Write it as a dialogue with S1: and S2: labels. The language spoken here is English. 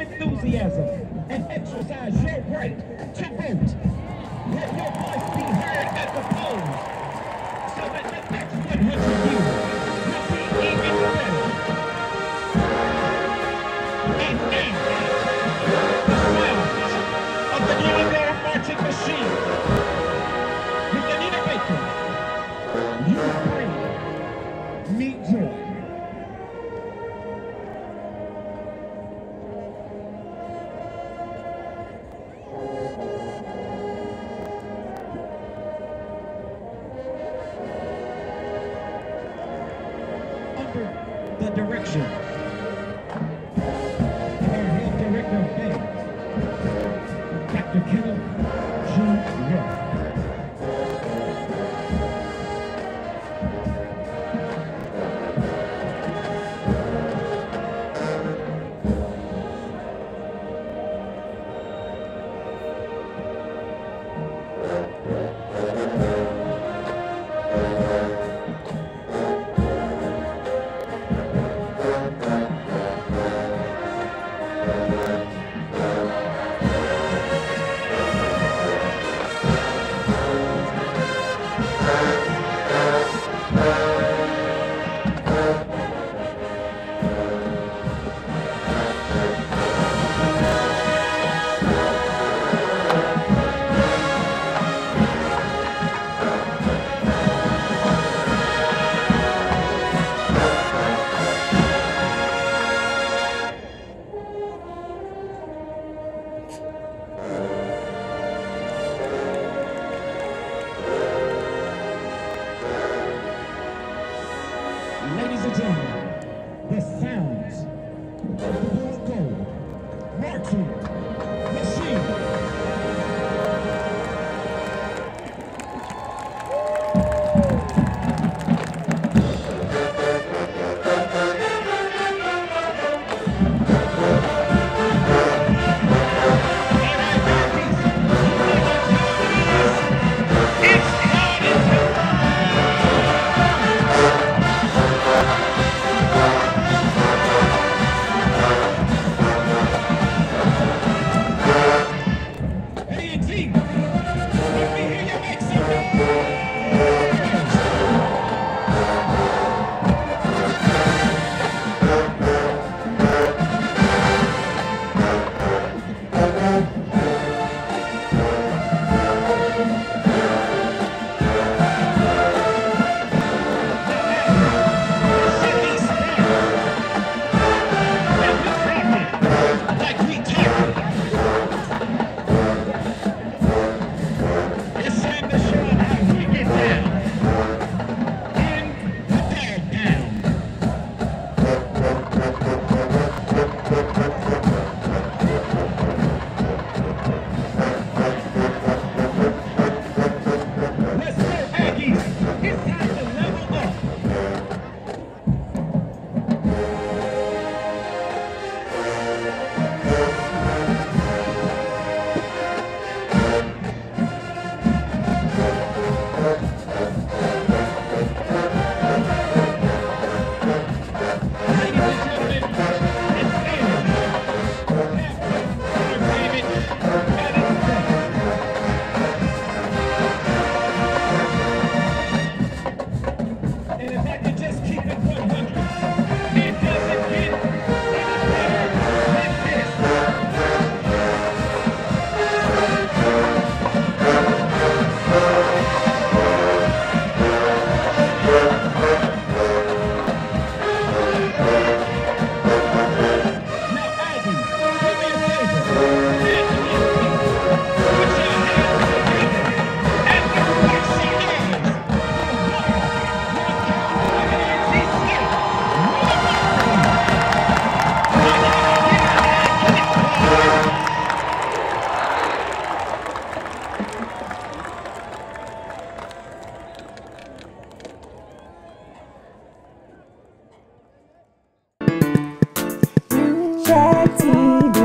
S1: enthusiasm and exercise your right to vote. the direction. Or. Dr. Kenneth Ladies and gentlemen, the sounds of the blue gold marching
S2: practice.